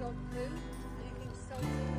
dog poo, anything salty.